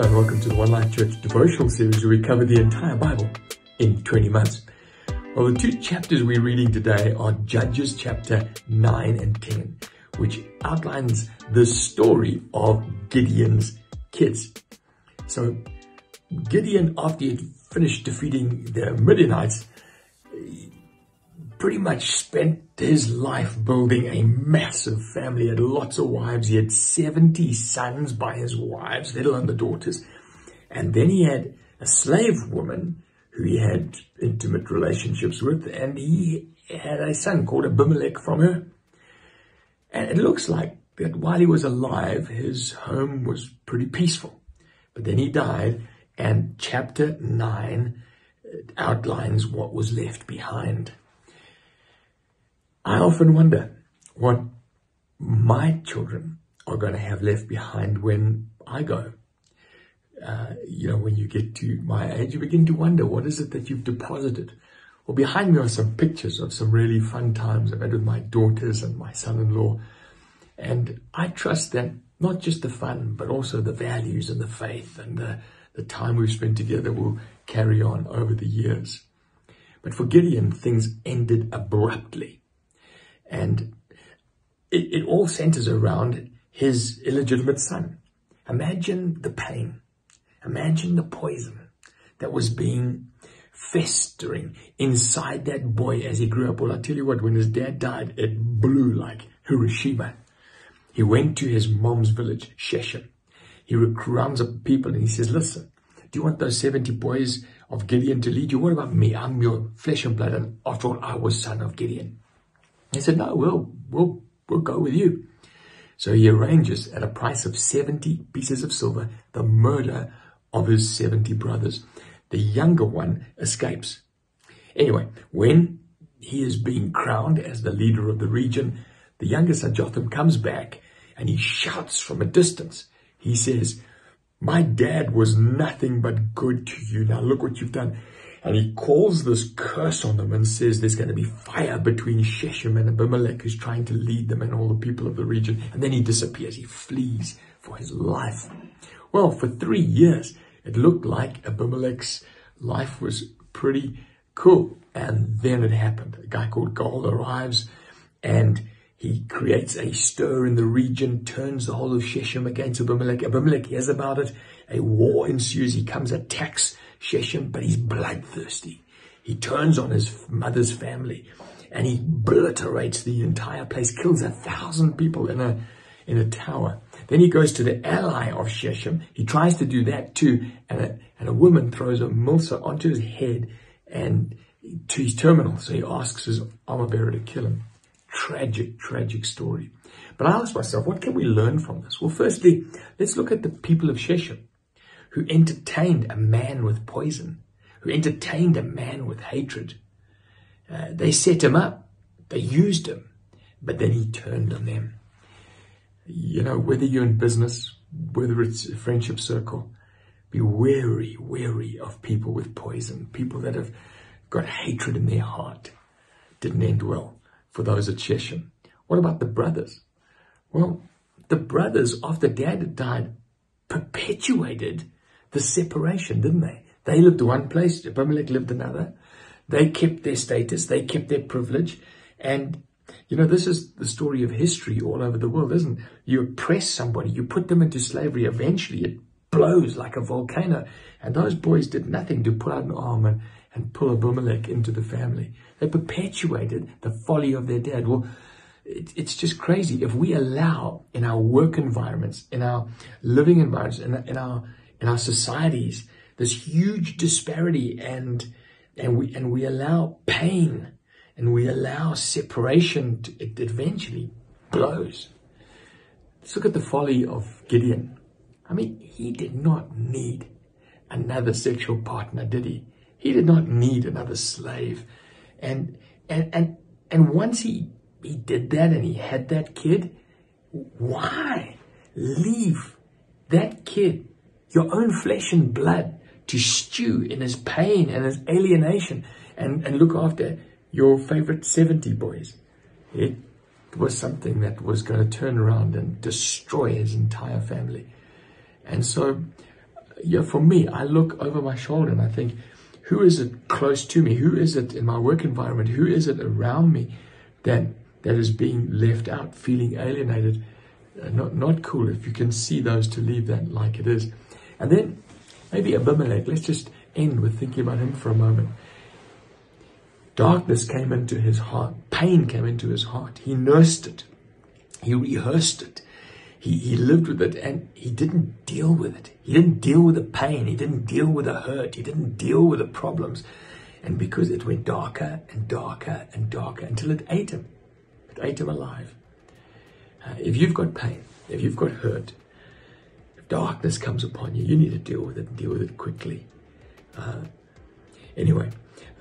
Hello and welcome to the One Life Church devotional series where we cover the entire Bible in 20 months. Well, the two chapters we're reading today are Judges chapter 9 and 10, which outlines the story of Gideon's kids. So, Gideon, after he had finished defeating the Midianites, pretty much spent his life building a massive family. He had lots of wives. He had 70 sons by his wives, let alone the daughters. And then he had a slave woman who he had intimate relationships with, and he had a son called Abimelech from her. And it looks like that while he was alive, his home was pretty peaceful. But then he died, and chapter 9 outlines what was left behind. I often wonder what my children are going to have left behind when I go. Uh, you know, when you get to my age, you begin to wonder what is it that you've deposited. Well, behind me are some pictures of some really fun times I've had with my daughters and my son-in-law. And I trust that not just the fun, but also the values and the faith and the, the time we've spent together will carry on over the years. But for Gideon, things ended abruptly. And it, it all centers around his illegitimate son. Imagine the pain. Imagine the poison that was being festering inside that boy as he grew up. Well, I tell you what, when his dad died, it blew like Hiroshima. He went to his mom's village, Shechem. He rounds up people and he says, listen, do you want those 70 boys of Gideon to lead you? What about me? I'm your flesh and blood. And after all, I was son of Gideon. He said, no, we'll, we'll, we'll go with you. So he arranges at a price of 70 pieces of silver the murder of his 70 brothers. The younger one escapes. Anyway, when he is being crowned as the leader of the region, the younger son Jotham comes back and he shouts from a distance. He says, my dad was nothing but good to you. Now look what you've done. And he calls this curse on them and says there's going to be fire between Shechem and Abimelech who's trying to lead them and all the people of the region. And then he disappears. He flees for his life. Well, for three years, it looked like Abimelech's life was pretty cool. And then it happened. A guy called Gaal arrives and he creates a stir in the region, turns the whole of Shechem against Abimelech. Abimelech hears about it. A war ensues. He comes, attacks Shechem, but he's bloodthirsty. He turns on his mother's family and he obliterates the entire place, kills a thousand people in a, in a tower. Then he goes to the ally of Shechem. He tries to do that too. And a, and a woman throws a milsa onto his head and to his terminal. So he asks his armor bearer to kill him. Tragic, tragic story. But I ask myself, what can we learn from this? Well, firstly, let's look at the people of Shechem who entertained a man with poison, who entertained a man with hatred. Uh, they set him up, they used him, but then he turned on them. You know, whether you're in business, whether it's a friendship circle, be wary, wary of people with poison, people that have got hatred in their heart. Didn't end well for those at Shechem. What about the brothers? Well, the brothers, after dad died, perpetuated the separation, didn't they? They lived one place, Abimelech lived another. They kept their status, they kept their privilege. And, you know, this is the story of history all over the world, isn't it? You oppress somebody, you put them into slavery, eventually it blows like a volcano. And those boys did nothing to put out an arm and, and pull Abimelech into the family. They perpetuated the folly of their dad. Well, it, it's just crazy. If we allow in our work environments, in our living environments, in, in our in our societies, this huge disparity and, and we, and we allow pain and we allow separation to, it eventually blows. Let's look at the folly of Gideon. I mean, he did not need another sexual partner, did he? He did not need another slave. And, and, and, and once he, he did that and he had that kid, why leave that kid your own flesh and blood to stew in his pain and his alienation and, and look after your favorite 70 boys. It was something that was going to turn around and destroy his entire family. And so yeah, for me, I look over my shoulder and I think, who is it close to me? Who is it in my work environment? Who is it around me that that is being left out, feeling alienated? Uh, not not cool. If you can see those, to leave that like it is, and then maybe Abimelech. Let's just end with thinking about him for a moment. Darkness came into his heart. Pain came into his heart. He nursed it. He rehearsed it. He, he lived with it and he didn't deal with it. He didn't deal with the pain. He didn't deal with the hurt. He didn't deal with the problems. And because it went darker and darker and darker until it ate him, it ate him alive. Uh, if you've got pain, if you've got hurt, darkness comes upon you, you need to deal with it and deal with it quickly. Uh, anyway,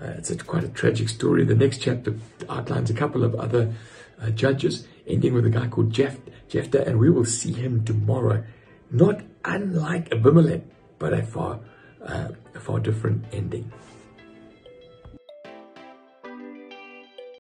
uh, it's a, quite a tragic story. The next chapter outlines a couple of other uh, judges, ending with a guy called Jeff, Jephthah, and we will see him tomorrow. Not unlike Abimelech, but a far, uh, a far different ending.